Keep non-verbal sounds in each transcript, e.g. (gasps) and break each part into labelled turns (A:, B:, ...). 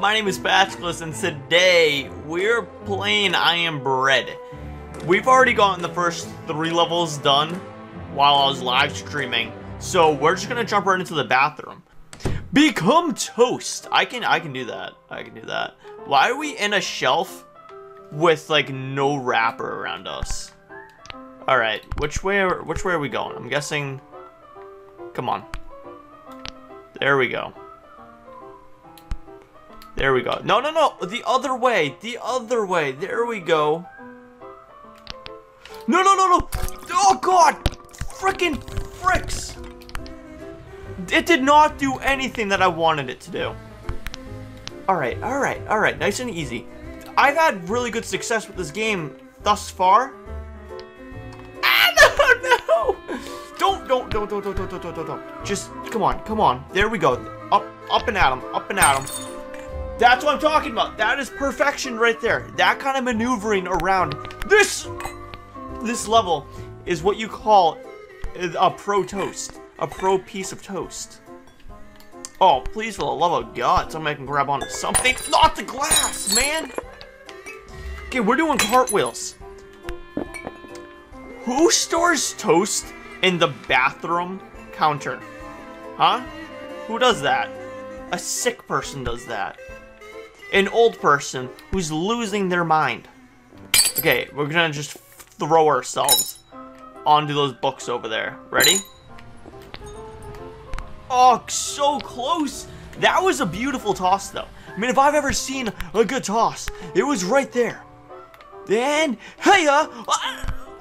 A: my name is Patroclus, and today we're playing I Am Bread. We've already gotten the first three levels done while I was live streaming, so we're just gonna jump right into the bathroom. Become toast. I can I can do that. I can do that. Why are we in a shelf with like no wrapper around us? All right, which way are, which way are we going? I'm guessing. Come on. There we go. There we go. No, no, no. The other way. The other way. There we go. No, no, no, no. Oh, God. Freaking fricks. It did not do anything that I wanted it to do. Alright, alright, alright. Nice and easy. I've had really good success with this game thus far. Ah, (laughs) no, no. Don't, don't, don't, don't, don't, don't, don't, don't, don't. Just, come on, come on. There we go. Up, up and at him, up and at him. That's what I'm talking about. That is perfection right there. That kind of maneuvering around this this level is what you call a pro toast. A pro piece of toast. Oh, please, for the love of God, somebody can grab onto something. Not the glass, man! Okay, we're doing cartwheels. Who stores toast in the bathroom counter? Huh? Who does that? A sick person does that an old person who's losing their mind. Okay, we're gonna just throw ourselves onto those books over there. Ready? Oh, so close! That was a beautiful toss, though. I mean, if I've ever seen a good toss, it was right there. Then, hey, uh,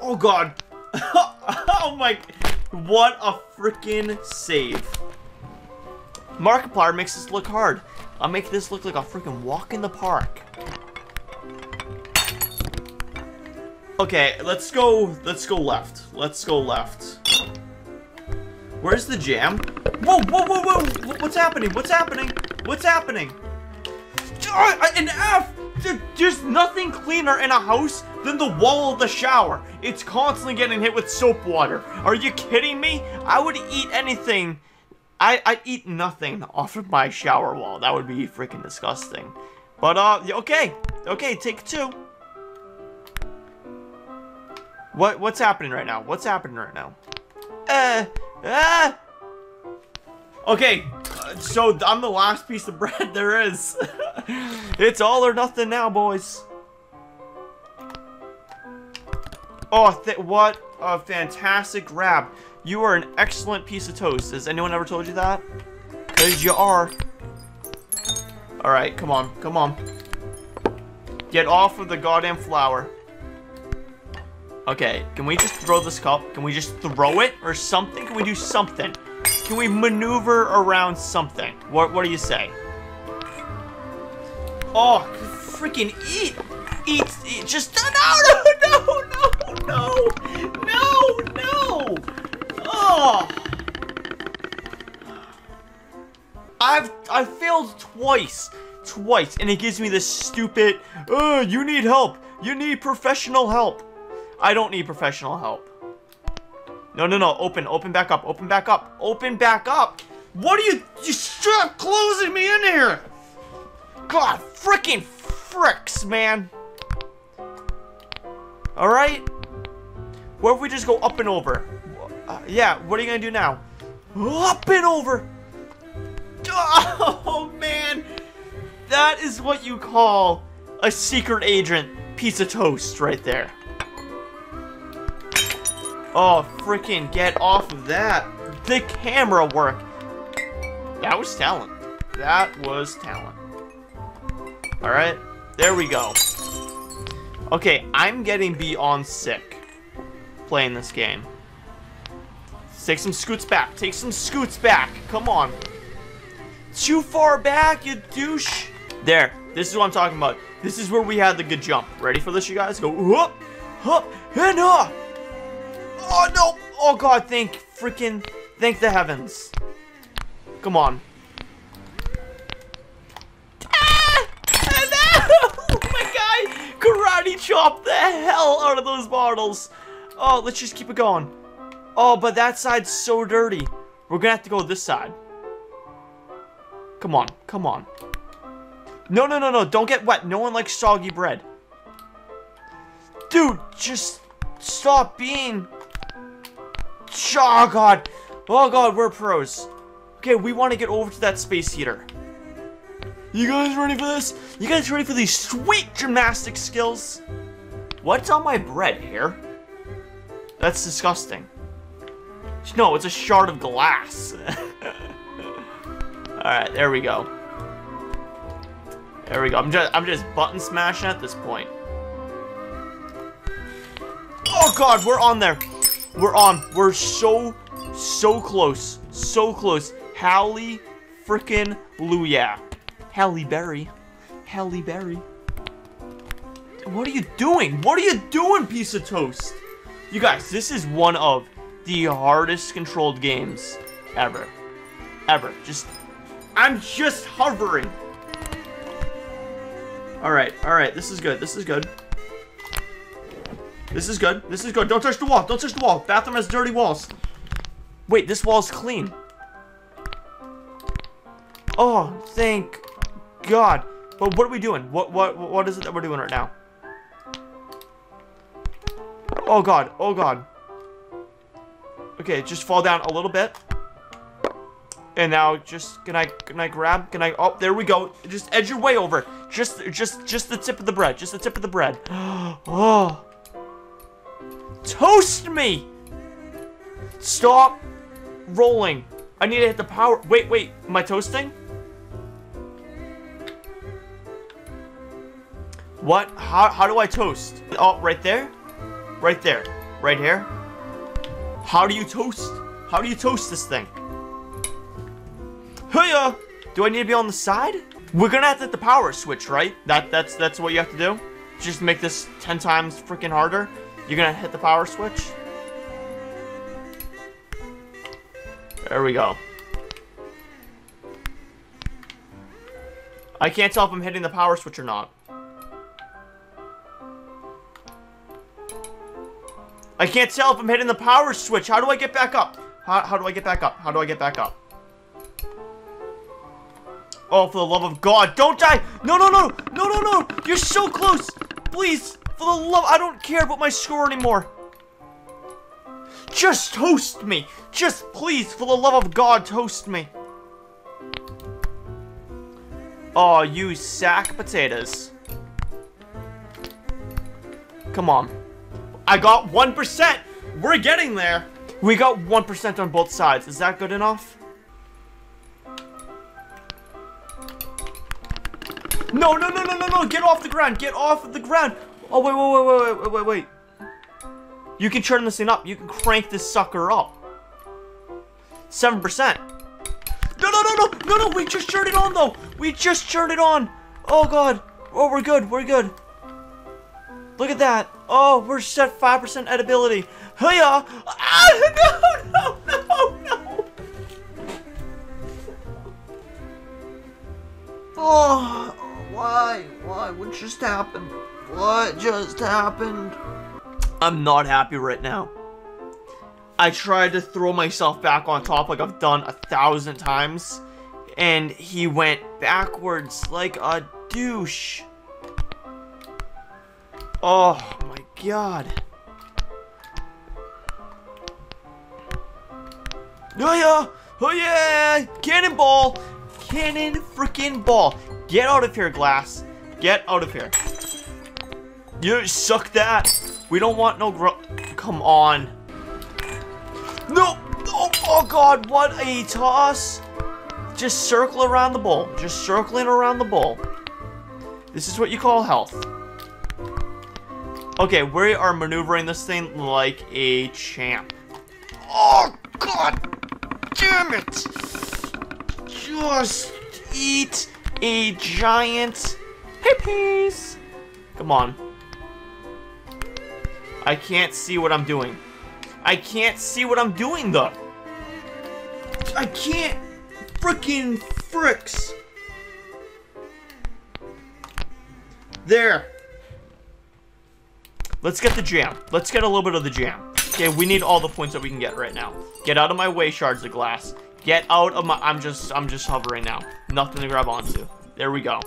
A: oh god. (laughs) oh my, what a freaking save. Markiplier makes this look hard. I'll make this look like a freaking walk in the park. Okay, let's go, let's go left. Let's go left. Where's the jam? Whoa, whoa, whoa, whoa! What's happening? What's happening? What's happening? An F! There's nothing cleaner in a house than the wall of the shower. It's constantly getting hit with soap water. Are you kidding me? I would eat anything I, I'd eat nothing off of my shower wall. That would be freaking disgusting. But, uh, okay. Okay, take two. What, what's happening right now? What's happening right now? Uh, uh. Okay, uh, so I'm the last piece of (laughs) bread there is. (laughs) it's all or nothing now, boys. Oh, what a fantastic grab. You are an excellent piece of toast. Has anyone ever told you that? Because you are. Alright, come on, come on. Get off of the goddamn flour. Okay, can we just throw this cup? Can we just throw it or something? Can we do something? Can we maneuver around something? What, what do you say? Oh, freaking eat! Eat, eat, just, (laughs) no, no, no, no, no, no, no! Oh! I've I failed twice. Twice. And it gives me this stupid, uh, you need help. You need professional help. I don't need professional help. No, no, no. Open, open back up, open back up, open back up. What are you, you stop closing me in here. God, freaking fricks, man. Alright? What if we just go up and over? Uh, yeah, what are you gonna do now? Up and over! (laughs) Oh, man! That is what you call a secret agent piece of toast right there. Oh, freaking get off of that. The camera work. That was talent. That was talent. Alright, there we go. Okay, I'm getting beyond sick playing this game. Take some scoots back. Take some scoots back. Come on. Too far back, you douche. There. This is what I'm talking about. This is where we had the good jump. Ready for this, you guys? Go up, up, and up. Oh, no. Oh, God. Thank freaking, thank the heavens. Come on. Ah! Oh, my God. Karate chop the hell out of those bottles. Oh, let's just keep it going. Oh, but that side's so dirty. We're gonna have to go this side. Come on, come on. No, no, no, no. Don't get wet. No one likes soggy bread. Dude, just stop being... Oh, God. Oh, God, we're pros. Okay, we want to get over to that space heater. You guys ready for this? You guys ready for these sweet gymnastic skills? What's on my bread here? That's disgusting. No, it's a shard of glass. (laughs) Alright, there we go. There we go. I'm just I'm just button smashing at this point. Oh god, we're on there. We're on. We're so so close. So close. Halle freaking Luya. Halle Berry. Halle Berry. What are you doing? What are you doing, piece of toast? You guys, this is one of the hardest controlled games ever. Ever. Just, I'm just hovering. Alright, alright, this is good, this is good. This is good, this is good. Don't touch the wall, don't touch the wall. Bathroom has dirty walls. Wait, this wall's clean. Oh, thank God. But what are we doing? What, what, what is it that we're doing right now? Oh God, oh God. Okay, just fall down a little bit. And now just can I can I grab can I oh there we go. Just edge your way over. Just just just the tip of the bread. Just the tip of the bread. (gasps) oh. Toast me! Stop rolling. I need to hit the power. Wait, wait. Am I toasting? What? How, how do I toast? Oh, right there? Right there. Right here? How do you toast? How do you toast this thing? Hiya! Do I need to be on the side? We're gonna have to hit the power switch, right? That that's that's what you have to do? Just make this 10 times freaking harder? You're gonna hit the power switch? There we go. I can't tell if I'm hitting the power switch or not. I can't tell if I'm hitting the power switch. How do I get back up? How, how do I get back up? How do I get back up? Oh, for the love of God, don't die! No, no, no! No, no, no! You're so close! Please, for the love- I don't care about my score anymore. Just toast me! Just please, for the love of God, toast me. Oh, you sack potatoes. Come on. I got 1%. We're getting there. We got 1% on both sides. Is that good enough? No, no, no, no, no, no. Get off the ground. Get off of the ground. Oh, wait, wait, wait, wait, wait, wait, wait. You can turn this thing up. You can crank this sucker up. 7%. No, no, no, no. No, no. We just turned it on, though. We just turned it on. Oh, God. Oh, we're good. We're good. Look at that. Oh, we're set 5% edibility. Hiya! Ah, no, no, no, no! Oh, why? Why? What just happened? What just happened? I'm not happy right now. I tried to throw myself back on top like I've done a thousand times, and he went backwards like a douche. Oh god. Oh yeah! Oh yeah! Cannonball! Cannon freaking ball! Get out of here, Glass. Get out of here. You suck that. We don't want no Come on. No! Oh, oh god, what a toss! Just circle around the bowl. Just circling around the bowl. This is what you call health. Okay, we are maneuvering this thing like a champ. Oh, God damn it! Just eat a giant piece. Come on. I can't see what I'm doing. I can't see what I'm doing, though. I can't freaking fricks. There. Let's get the jam. Let's get a little bit of the jam. Okay, we need all the points that we can get right now. Get out of my way, shards of glass. Get out of my... I'm just... I'm just hovering now. Nothing to grab onto. There we go.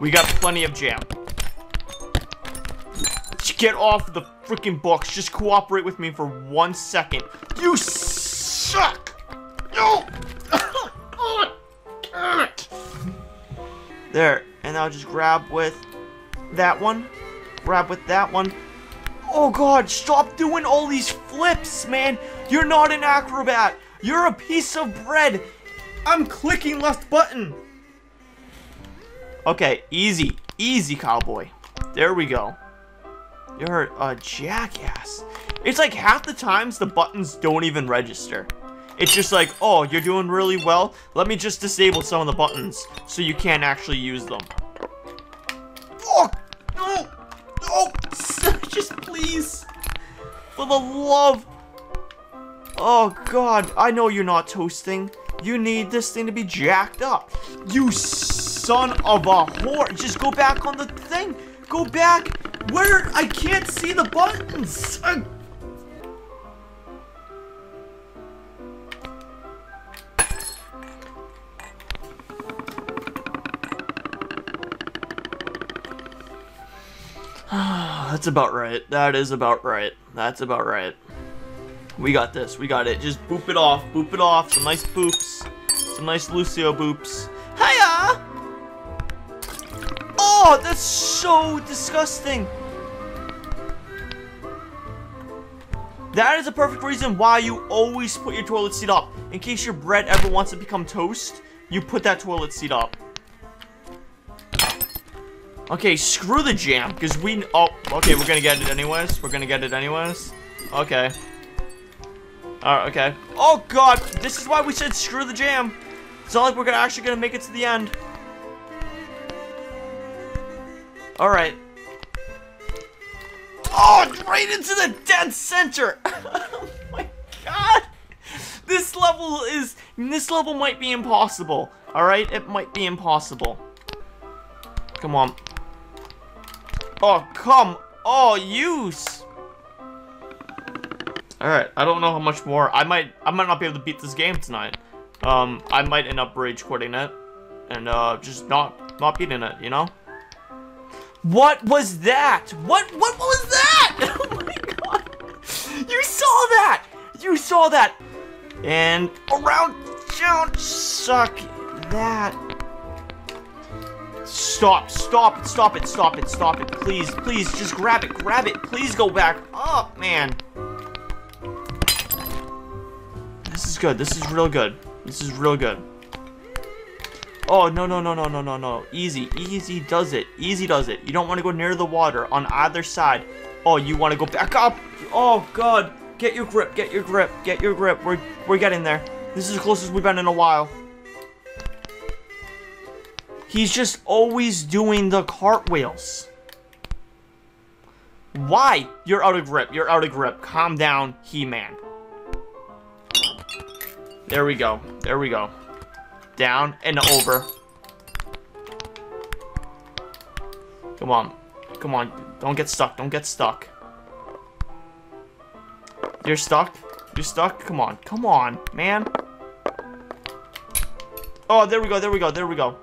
A: We got plenty of jam. Get off the freaking box. Just cooperate with me for one second. You suck! (coughs) No! there, and I'll just grab with that one. Grab with that one. Oh god, stop doing all these flips, man. You're not an acrobat. You're a piece of bread. I'm clicking left button. Okay, easy. Easy, cowboy. There we go. You're a jackass. It's like half the times the buttons don't even register. It's just like, oh, you're doing really well. Let me just disable some of the buttons so you can't actually use them. For the love. Oh, God, I know you're not toasting. You need this thing to be jacked up. You son of a whore. Just go back on the thing. Go back. Where? I can't see the buttons. (laughs) That's about right. That is about right. That's about right. We got this. We got it. Just boop it off. Boop it off. Some nice boops. Some nice Lucio boops. Hiya! Oh, that's so disgusting. That is a perfect reason why you always put your toilet seat up. In case your bread ever wants to become toast, you put that toilet seat up. Okay, screw the jam, because we... Oh, okay, we're gonna get it anyways. We're gonna get it anyways. Okay. Alright, okay. Oh, God! This is why we said screw the jam. It's not like we're gonna actually gonna make it to the end. Alright. Oh, right into the dead center! (laughs) oh my god! This level is... This level might be impossible. Alright? It might be impossible. Come on. Oh, come. Oh, use. Alright, I don't know how much more. I might I might not be able to beat this game tonight. Um, I might end up rage quitting it. And uh just not not beating it, you know? What was that? What what was that? (laughs) Oh my god. You saw that! You saw that! And around down suck that. Stop, stop it, stop it, stop it, stop it. Please, please, just grab it, grab it. Please go back up, man. This is good. This is real good. This is real good. Oh, no, no, no, no, no, no, no. Easy, easy does it. Easy does it. You don't want to go near the water on either side. Oh, you want to go back up. Oh, God. Get your grip, get your grip, get your grip. We're, we're getting there. This is as close as we've been in a while. He's just always doing the cartwheels. Why? You're out of grip. You're out of grip. Calm down, He-Man. There we go. There we go. Down and over. Come on. Come on. Don't get stuck. Don't get stuck. You're stuck? You're stuck? Come on. Come on, man. Oh, there we go. There we go. There we go.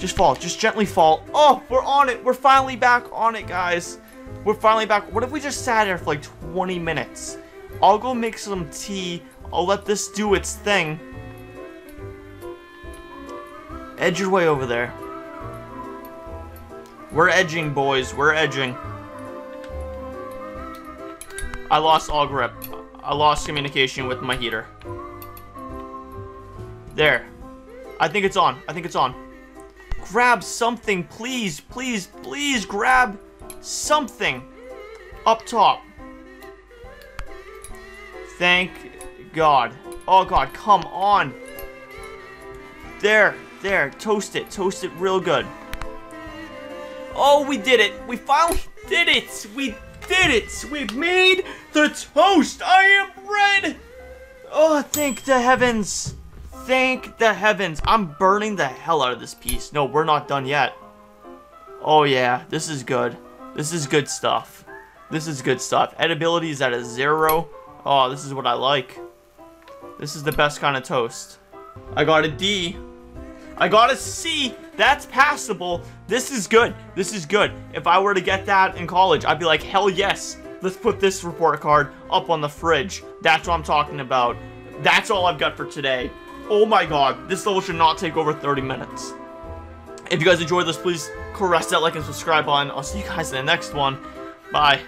A: Just fall. Just gently fall. Oh, we're on it. We're finally back on it, guys. We're finally back. What if we just sat here for like 20 minutes? I'll go make some tea. I'll let this do its thing. Edge your way over there. We're edging, boys. We're edging. I lost all grip. I lost communication with my heater. There. I think it's on. I think it's on. Grab something, please, please, please grab something up top. Thank God. Oh God, come on. There, there, toast it, toast it real good. Oh, we did it. We finally did it. We did it. We made the toast. I am bread. Oh, thank the heavens. Thank the heavens. I'm burning the hell out of this piece. No, we're not done yet. Oh yeah, this is good. This is good stuff. This is good stuff. Edibility is at a zero. Oh, this is what I like. This is the best kind of toast. I got a D. I got a C. That's passable. This is good. This is good. If I were to get that in college, I'd be like, hell yes. Let's put this report card up on the fridge. That's what I'm talking about. That's all I've got for today. Oh my god, this level should not take over 30 minutes. If you guys enjoyed this, please caress that like and subscribe button. I'll see you guys in the next one. Bye.